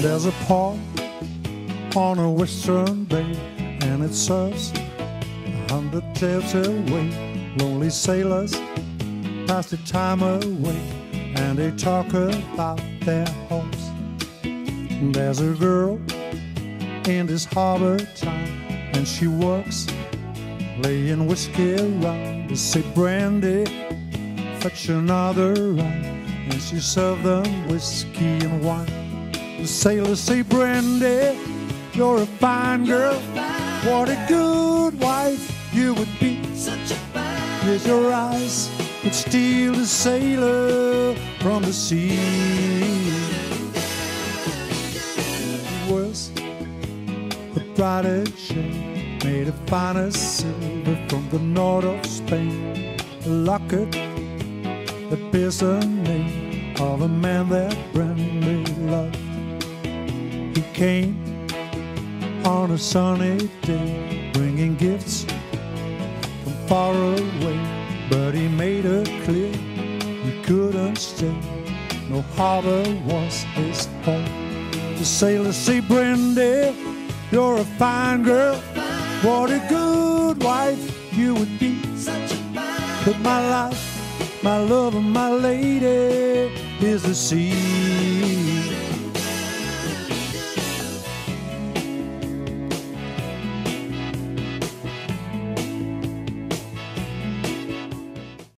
There's a port on a western bay, and it serves a hundred tales away. Lonely sailors pass the time away, and they talk about their hopes. There's a girl in this harbor town, and she works laying whiskey around. They say brandy, fetch another round, and she serve them whiskey and wine. The sailors say, Brandy, you're a fine girl. What a good wife you would be. Such a fine With your eyes would steal the sailor from the sea. Was the brightest shade made of finest silver from the north of Spain. A locket that bears the name of a man that Brandy loved. He came on a sunny day, bringing gifts from far away. But he made it clear he couldn't stay. No harbor was his home. The sailors say, Brandy, you're a fine girl. What a good wife you would be. But my life, my love, and my lady is the sea.